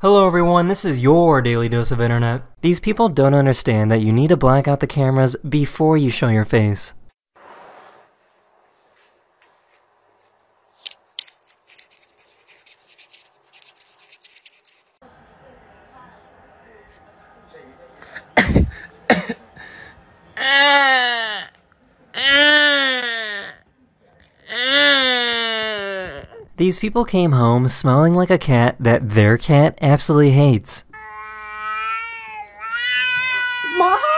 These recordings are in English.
Hello everyone, this is your daily dose of internet. These people don't understand that you need to black out the cameras before you show your face. These people came home smelling like a cat that their cat absolutely hates. Oh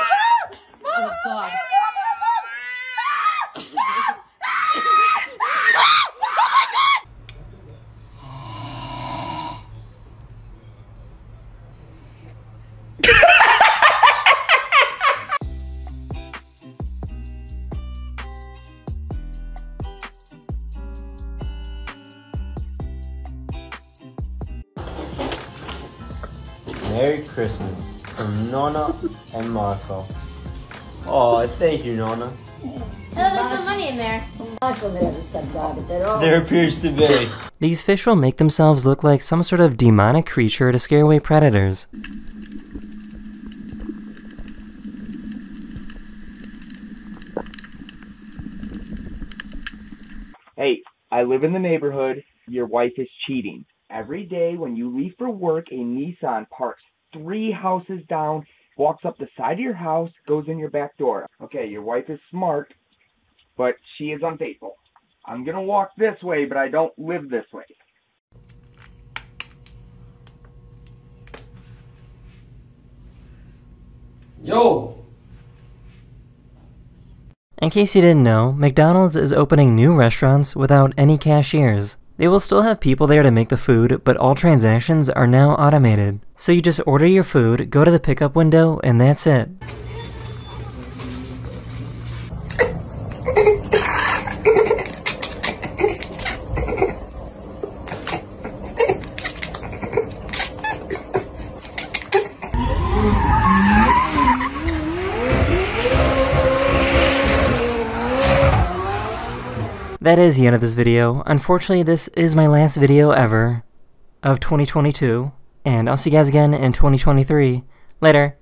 Merry Christmas from Nona and Marco. Oh, thank you, Nona. Oh, there's some money in there. There appears to be. These fish will make themselves look like some sort of demonic creature to scare away predators. Hey, I live in the neighborhood. Your wife is cheating. Every day when you leave for work, a Nissan parks three houses down, walks up the side of your house, goes in your back door. Okay, your wife is smart, but she is unfaithful. I'm gonna walk this way, but I don't live this way. Yo. In case you didn't know, McDonald's is opening new restaurants without any cashiers. They will still have people there to make the food, but all transactions are now automated. So you just order your food, go to the pickup window, and that's it. That is the end of this video. Unfortunately, this is my last video ever of 2022, and I'll see you guys again in 2023. Later.